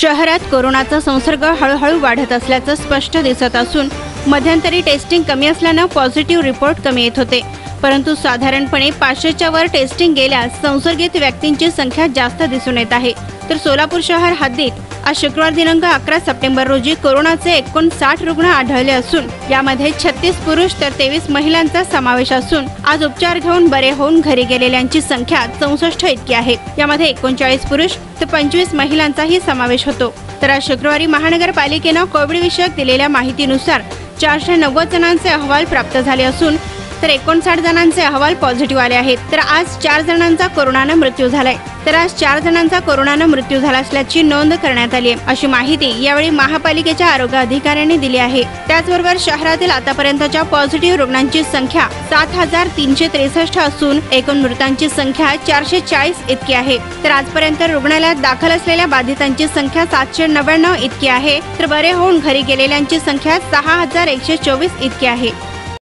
शहरात कोरोनाचा संसर्ग हळूहळू वाढत असल्याचं स्पष्ट दिसत असून मध्यंतरी टेस्टिंग कमी असल्यानं पॉझिटिव्ह रिपोर्ट कमी येत होते. परंतु साधारणपणे पाचशेच्या वर टेस्टिंग गेल्यास संसर्गित व्यक्तींची संख्या जास्त दिसून येत आहे. तर सोलापूर शहर हद्दीत आज शुक्रवार दिनांक अकरा सप्टेंबर रोजी कोरोनाचे एकूण साठ रुग्ण आढळले असून यामध्ये छत्तीस पुरुष तर तेवीस महिलांचा समावेश असून आज उपचार घेऊन बरे होऊन घरी गेलेल्यांची संख्या चौसष्ट इतकी आहे. यामध्ये एकोणचाळीस पुरुष तर पंचवीस महिलांचाही समावेश होतो. तर आज शुक्रवारी महानगरपालिकेनं कोविड विषयक दिलेल्या माहितीनुसार चारशे नव्वद जणांचे अहवाल प्राप्त झाले असून तर एकोणसाठ जणांचे अहवाल पॉझिटिव्ह आले आहेत. तर आज चार जणांचा कोरोनानं मृत्यू झालाय. तर आज चार जणांचा कोरोनानं मृत्यू झाला असल्याची नोंद करण्यात आली आहे. अशी माहिती यावेळी महापालिकेच्या आरोग्य अधिकाऱ्यांनी दिली आहे. त्याचबरोबर शहरातील आतापर्यंतच्या पॉझिटिव्ह रुग्णांची संख्या सात हजार तीनशे त्रेसष्ट असून एकूण मृतांची संख्या चारशे चाळीस इतकी आहे. तर आजपर्यंत रुग्णालयात दाखल असलेल्या बाधितांची संख्या सातशे नव्याण्णव इतकी आहे. तर बरे होऊन घरी गेलेल्यांची संख्या सहा हजार एकशे चोवीस इतकी आहे.